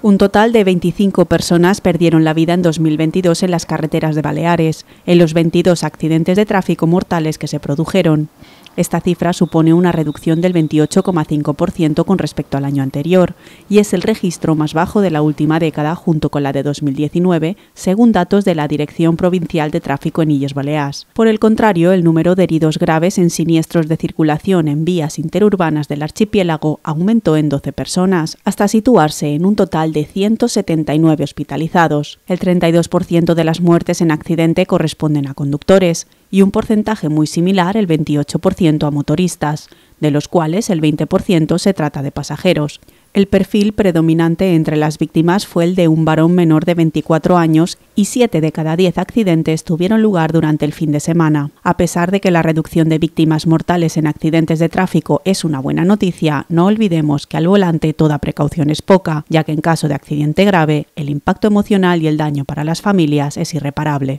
Un total de 25 personas perdieron la vida en 2022 en las carreteras de Baleares, en los 22 accidentes de tráfico mortales que se produjeron. Esta cifra supone una reducción del 28,5% con respecto al año anterior y es el registro más bajo de la última década junto con la de 2019, según datos de la Dirección Provincial de Tráfico en Illes Baleares. Por el contrario, el número de heridos graves en siniestros de circulación en vías interurbanas del archipiélago aumentó en 12 personas, hasta situarse en un total de 179 hospitalizados. El 32% de las muertes en accidente corresponden a conductores y un porcentaje muy similar, el 28%, a motoristas, de los cuales el 20% se trata de pasajeros. El perfil predominante entre las víctimas fue el de un varón menor de 24 años y 7 de cada 10 accidentes tuvieron lugar durante el fin de semana. A pesar de que la reducción de víctimas mortales en accidentes de tráfico es una buena noticia, no olvidemos que al volante toda precaución es poca, ya que en caso de accidente grave, el impacto emocional y el daño para las familias es irreparable.